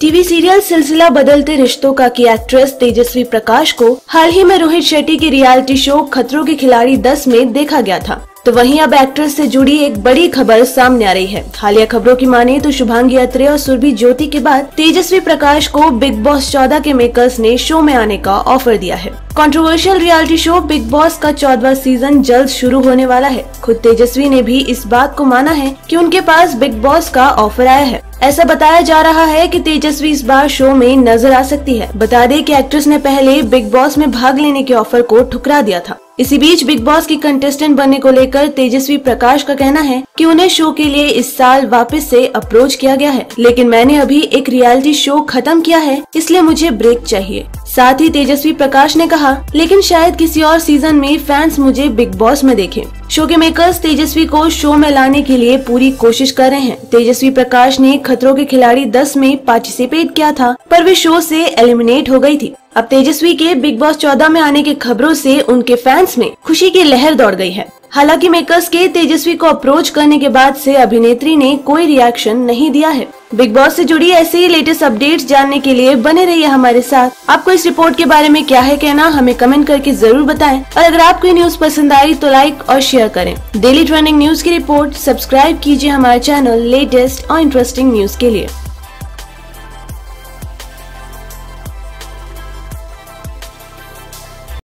TV serial सिलसिला बदलते रिश्तों का की एक्ट्रेस तेजस्वी प्रकाश को, हाल ही में रोहित शेट्टी के रियलिटी शो खतरों के खिलाड़ी 10 में देखा गया था। तो वहीं अब एक्ट्रेस से जुड़ी एक बड़ी खबर सामने आ रही है। हालिया खबरों की माने तो शुभांगी अत्रे और सुरभि ज्योति के बाद तेजस्वी प्रकाश को बिग बॉस चौदह के मेकर्स ने शो में आने का ऑफ़र दिया है। Controversial reality show Bigg Boss का चौदवा सीज़न जल्द शुरू होने वाला है। खुद तेजस्वी ने भी इस बात को माना है कि उनके पास बिग बॉस का ऑफ़र आया है। ऐसा बताया जा रहा है कि तेजस्वी इस बार शो में नज़र आ सकती है। बता दें कि एक्ट्रेस ने पहले बिग बॉस में भाग लेने के ऑफ़र को ठुकरा दिया था। इसी बीच बिग बॉस की कंटेस्टेंट बनने को लेकर तेजस्वी प्रकाश का कहना है कि उन्हें शो के लिए इस साल वापस से अप्रोच किया गया है। लेकिन मैंने अभी एक रियलिटी शो खत्म किया है, इसलिए मुझे ब्रेक चाहिए। साथ ही तेजस्वी प्रकाश ने कहा, लेकिन शायद किसी और सीज़न में फैंस मुझे बिग बॉस में देखें। शो के मेकर्स तेजस्वी को शो में लाने के लिए पूरी कोशिश कर रहे हैं। तेजस्वी प्रकाश ने खतरों के खिलाड़ी 10 में पार्टिसिपेट किया था, पर वे शो से एलिमिनेट हो गई थी। अब तेजस्वी के बिग बॉस 14 में आने की खबरों से उनके फैंस में खुशी की लहर दौड़ गई है। हालाँकि मेकर्स के तेजस्वी को अप्रोच करने के बाद से अभिनेत्री ने कोई रिएक्शन नहीं दिया है। बिग बॉस से जुड़ी ऐसे ही लेटेस्ट अपडेट्स जानने के लिए बने रहिए हमारे साथ। आपको इस रिपोर्ट के बारे में क्या है कहना हमें कमेंट करके ज़रूर बताएँ। और अगर आपको न्यूज़ पसंद आई तो लाइक और शेयर करें। डेली ट्रेंडिंग न्यूज़ की रिपोर्ट सब्सक्राइब कीजिए हमारे चैनल लेटेस्ट और इंटरेस्टिंग न्यूज़ के लिए।